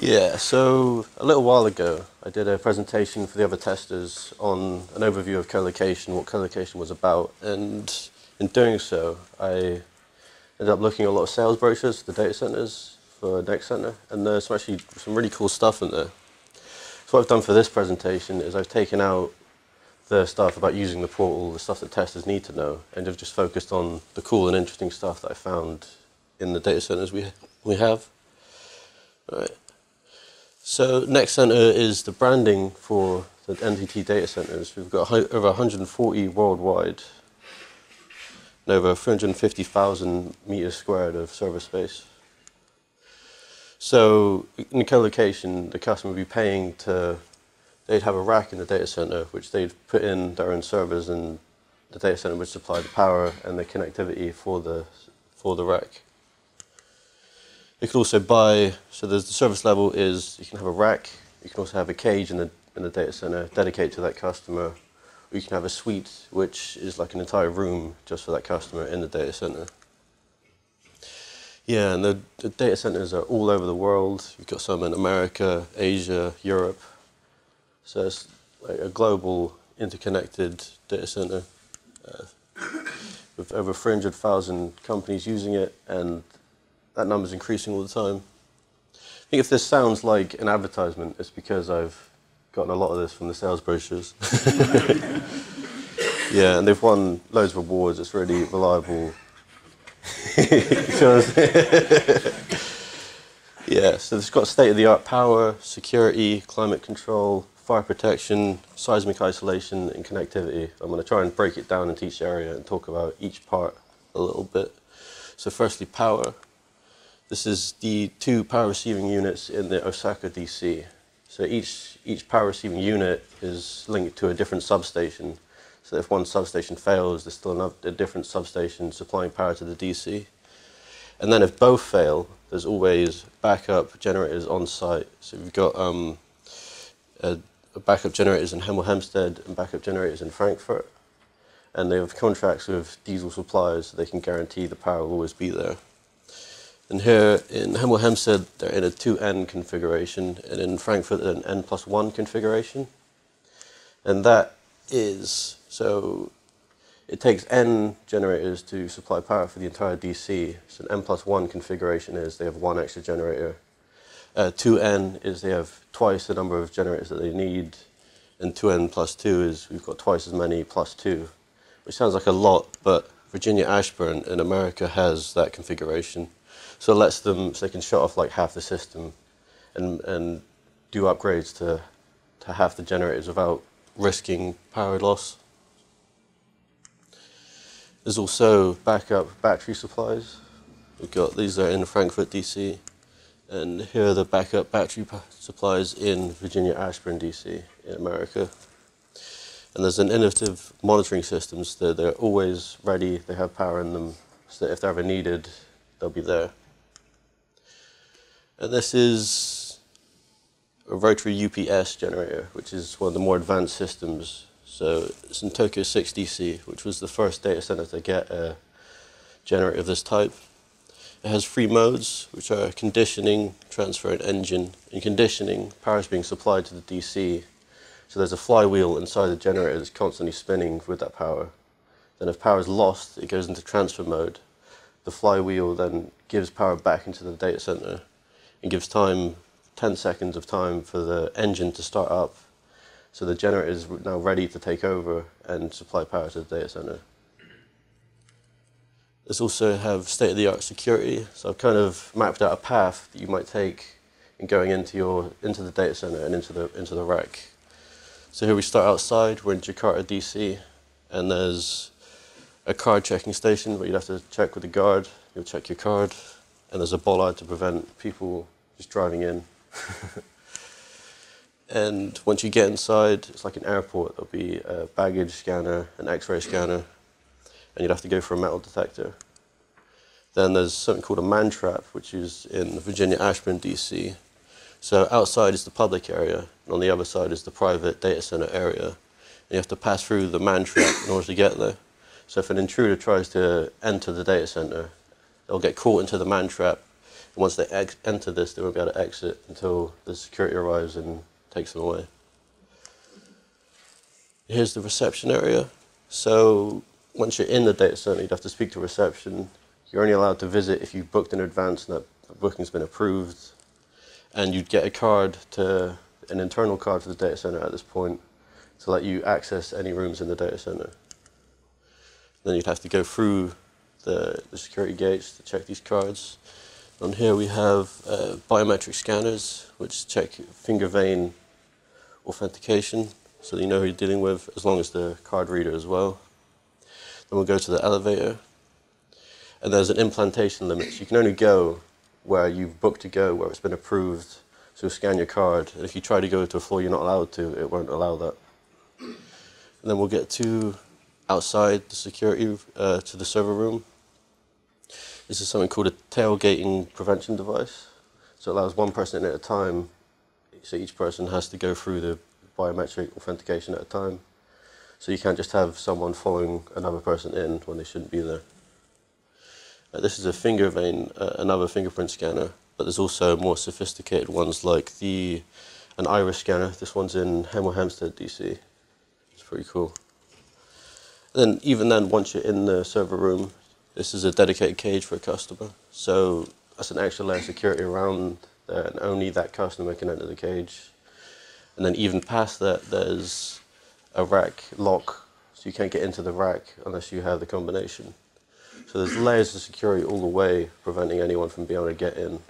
Yeah, so a little while ago, I did a presentation for the other testers on an overview of co-location, what co-location was about, and in doing so, I ended up looking at a lot of sales brochures for the data centers for Nexcenter, and there's some actually some really cool stuff in there. So what I've done for this presentation is I've taken out the stuff about using the portal, the stuff that testers need to know, and I've just focused on the cool and interesting stuff that I found in the data centers we, we have. All right. So Nexcenter is the branding for the NTT data centers. We've got over 140 worldwide and over 350,000 meters squared of server space. So in co-location, the customer would be paying to, they'd have a rack in the data center, which they'd put in their own servers and the data center would supply the power and the connectivity for the, for the rack. You can also buy, so there's the service level is you can have a rack, you can also have a cage in the, in the data center dedicated to that customer, or you can have a suite, which is like an entire room just for that customer in the data center. Yeah, and the, the data centers are all over the world. You've got some in America, Asia, Europe. So it's like a global interconnected data center uh, with over 300,000 companies using it and that number's increasing all the time. I think if this sounds like an advertisement, it's because I've gotten a lot of this from the sales brochures. yeah, and they've won loads of awards. It's really reliable. yeah, so it's got state-of-the-art power, security, climate control, fire protection, seismic isolation, and connectivity. I'm going to try and break it down into each area and talk about each part a little bit. So firstly, power. This is the two power receiving units in the Osaka DC. So each, each power receiving unit is linked to a different substation. So if one substation fails, there's still another, a different substation supplying power to the DC. And then if both fail, there's always backup generators on site. So we've got um, a, a backup generators in Hemel Hempstead and backup generators in Frankfurt. And they have contracts with diesel suppliers so they can guarantee the power will always be there. And here in Hemel Hempstead, they're in a 2N configuration, and in Frankfurt, an N plus 1 configuration. And that is, so it takes N generators to supply power for the entire DC. So an N plus 1 configuration is they have one extra generator. Uh, 2N is they have twice the number of generators that they need. And 2N plus 2 is we've got twice as many plus 2, which sounds like a lot, but Virginia Ashburn in America has that configuration. So it lets them, so they can shut off like half the system and, and do upgrades to, to half the generators without risking power loss. There's also backup battery supplies. We've got these are in Frankfurt DC, and here are the backup battery supplies in Virginia Ashburn DC in America. And there's an innovative monitoring system so that they're always ready, they have power in them, so that if they're ever needed, they'll be there. And this is a rotary UPS generator, which is one of the more advanced systems. So it's in Tokyo 6 DC, which was the first data center to get a generator of this type. It has three modes, which are conditioning, transfer, and engine. In conditioning, power is being supplied to the DC. So there's a flywheel inside the generator that's constantly spinning with that power. Then if power is lost, it goes into transfer mode. The flywheel then gives power back into the data center and gives time, 10 seconds of time for the engine to start up. So the generator is now ready to take over and supply power to the data center. This also have state-of-the-art security. So I've kind of mapped out a path that you might take in going into your into the data center and into the into the rack. So here we start outside. We're in Jakarta, DC, and there's a card checking station where you'd have to check with the guard. You'll check your card, and there's a bollard to prevent people just driving in. and once you get inside, it's like an airport. There'll be a baggage scanner, an X-ray scanner, and you'd have to go for a metal detector. Then there's something called a man trap, which is in Virginia Ashburn, DC. So outside is the public area, and on the other side is the private data center area. And you have to pass through the man trap in order to get there. So if an intruder tries to enter the data center, they'll get caught into the man trap. once they enter this, they won't be able to exit until the security arrives and takes them away. Here's the reception area. So once you're in the data center, you'd have to speak to reception. You're only allowed to visit if you've booked in advance and that booking's been approved. And you'd get a card to an internal card for the data center at this point to let you access any rooms in the data center. Then you'd have to go through the, the security gates to check these cards. On here we have uh, biometric scanners, which check finger vein authentication, so you know who you're dealing with, as long as the card reader as well. Then we'll go to the elevator, and there's an implantation limit. So you can only go where you've booked to go, where it's been approved. So scan your card. If you try to go to a floor you're not allowed to, it won't allow that. And then we'll get to outside the security uh, to the server room. This is something called a tailgating prevention device. So it allows one person in at a time. So each person has to go through the biometric authentication at a time. So you can't just have someone following another person in when they shouldn't be there. Uh, this is a finger vein, uh, another fingerprint scanner, but there's also more sophisticated ones like the an iris scanner. This one's in Hemel Hempstead, DC. It's pretty cool. And then even then, once you're in the server room, this is a dedicated cage for a customer. So that's an extra layer of security around there, and only that customer can enter the cage. And then even past that, there's a rack lock, so you can't get into the rack unless you have the combination. So there's layers of security all the way, preventing anyone from being able to get in.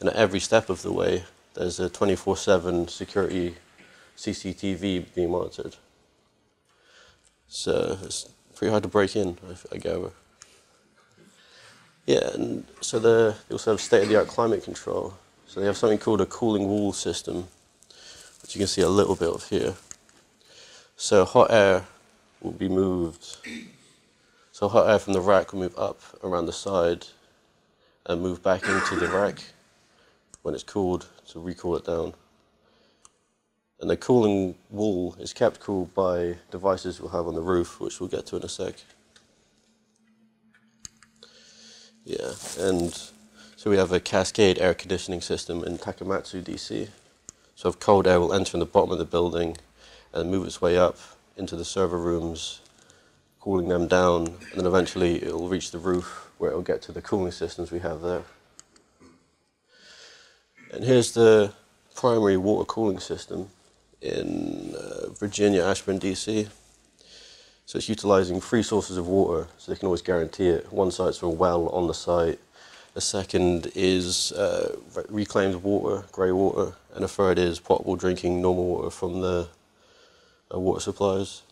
And at every step of the way, there's a 24-7 security CCTV being monitored. So it's pretty hard to break in, I, I gather. Yeah, and so they also have state-of-the-art climate control. So they have something called a cooling wall system, which you can see a little bit of here. So hot air will be moved. So hot air from the rack will move up around the side and move back into the rack when it's cooled to recool it down. And the cooling wall is kept cool by devices we'll have on the roof, which we'll get to in a sec. Yeah, and so we have a cascade air conditioning system in Takamatsu, DC. So if cold air will enter from the bottom of the building and move its way up into the server rooms, cooling them down, and then eventually it will reach the roof where it will get to the cooling systems we have there. And here's the primary water cooling system in uh, Virginia, Ashburn, DC. So it's utilizing three sources of water, so they can always guarantee it. One site's from a well on the site, a second is uh, reclaimed water, grey water, and a third is potable drinking normal water from the uh, water supplies.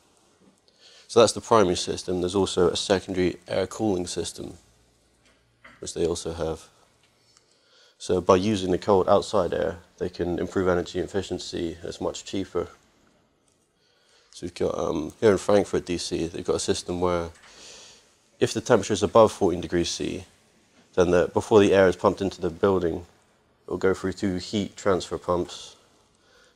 So that's the primary system. There's also a secondary air cooling system, which they also have. So by using the cold outside air, they can improve energy efficiency. It's much cheaper. So we've got um, here in Frankfurt, DC, they've got a system where if the temperature is above 14 degrees C, then the, before the air is pumped into the building, it will go through two heat transfer pumps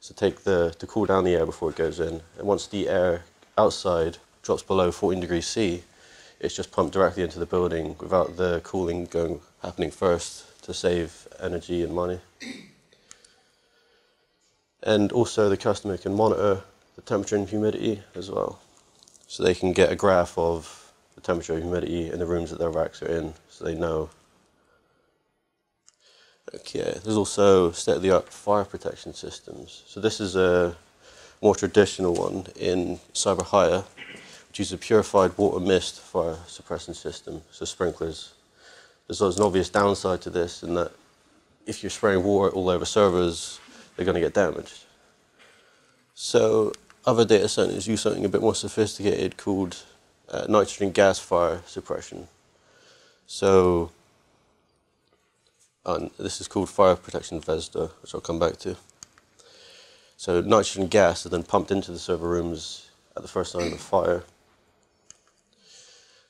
to take the to cool down the air before it goes in. And once the air outside drops below 14 degrees C, it's just pumped directly into the building without the cooling going happening first to save energy and money. And also the customer can monitor the temperature and humidity as well. So they can get a graph of the temperature and humidity in the rooms that their racks are in so they know Okay, there's also state-of-the-art fire protection systems. So this is a more traditional one in Cyber Hire, uses a purified water mist fire suppression system, so sprinklers. There's, an obvious downside to this in that if you're spraying water all over servers, they're going to get damaged. So other data centers use something a bit more sophisticated called uh, nitrogen gas fire suppression. So this is called fire protection VESDA, which I'll come back to. So nitrogen gas is then pumped into the server rooms at the first sign of fire.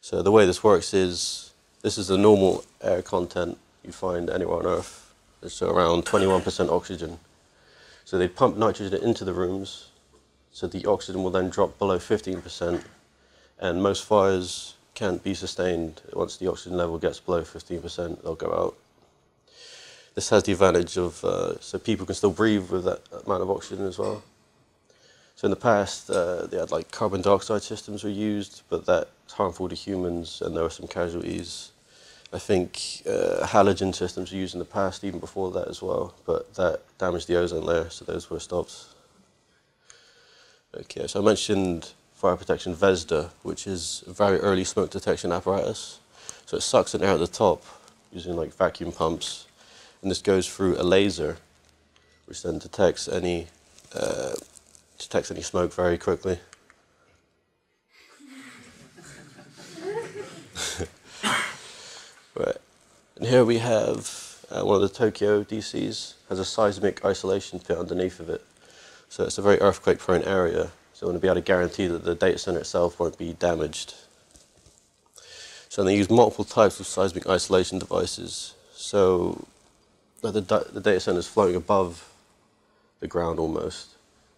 So the way this works is, this is the normal air content you find anywhere on Earth. It's around 21% oxygen. So they pump nitrogen into the rooms, so the oxygen will then drop below 15%, and most fires can't be sustained once the oxygen level gets below 15%, they'll go out. this has the advantage of uh, so people can still breathe with that amount of oxygen as well. So in the past, uh, they had like carbon dioxide systems were used, but that's harmful to humans, and there were some casualties. I think uh, halogen systems were used in the past, even before that as well, but that damaged the ozone layer, so those were stopped. Okay, so I mentioned fire protection VESDA, which is a very early smoke detection apparatus. So it sucks in air at the top using like vacuum pumps, and this goes through a laser, which then detects any uh, detects any smoke very quickly. Right, and here we have uh, one of the Tokyo DCs has a seismic isolation pit underneath of it, so it's a very earthquake-prone area. So I want to be able to guarantee that the data center itself won't be damaged. So they use multiple types of seismic isolation devices. So the, the data center is floating above the ground almost,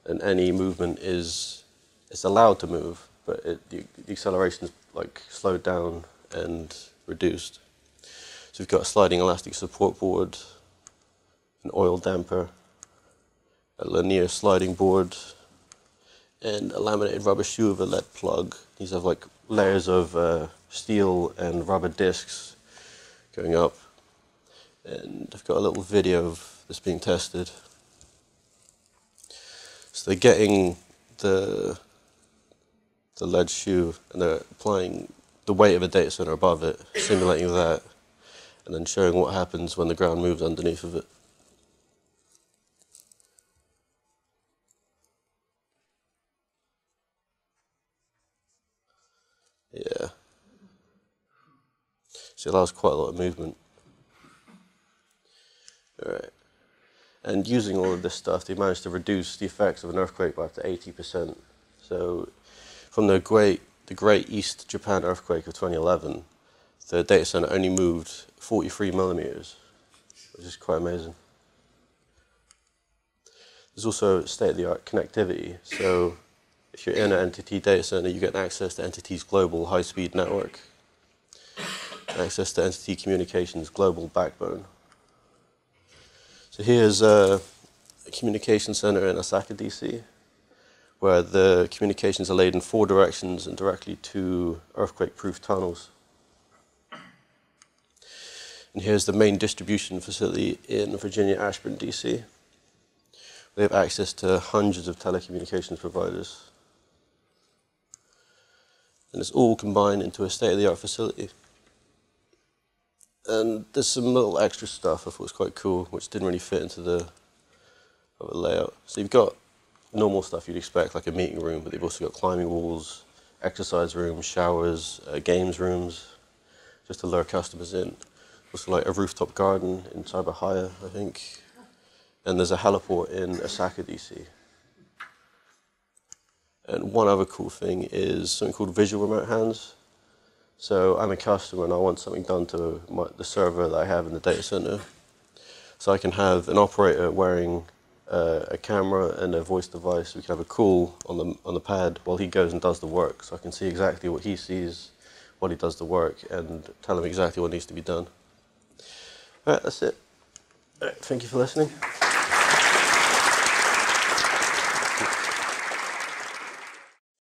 and any movement is it's allowed to move, but it, the, the acceleration is like slowed down and reduced. So we've got a sliding elastic support board, an oil damper, a linear sliding board, and a laminated rubber shoe with a lead plug. These have like layers of uh, steel and rubber discs going up. And I've got a little video of this being tested. So they're getting the the lead shoe and they're applying the weight of a data center above it, simulating that, and then showing what happens when the ground moves underneath of it. Yeah. So it allows quite a lot of movement. Alright. And using all of this stuff, they managed to reduce the effects of an earthquake by up to 80%. So from the great, the great East Japan earthquake of 2011, the data center only moved 43 millimeters, which is quite amazing. There's also state-of-the-art connectivity. So if you're in an NTT data center, you get access to NTT's global high-speed network, access to NTT Communications global backbone. So here's a, a communication center in Osaka, DC, where the communications are laid in four directions and directly to earthquake-proof tunnels. And here's the main distribution facility in Virginia Ashburn, DC. They have access to hundreds of telecommunications providers. And it's all combined into a state-of-the-art facility. And there's some little extra stuff I thought was quite cool, which didn't really fit into the other layout. So you've got normal stuff you'd expect, like a meeting room, but they've also got climbing walls, exercise rooms, showers, uh, games rooms, just to lure customers in. Also like a rooftop garden in Saibahaya, I think. And there's a heliport in Osaka, DC. And one other cool thing is something called visual remote hands. So I'm a customer and I want something done to my, the server that I have in the data center. So I can have an operator wearing uh, a camera and a voice device. We can have a call on the, on the pad while he goes and does the work. So I can see exactly what he sees while he does the work and tell him exactly what needs to be done. All right, that's it. All right, thank you for listening.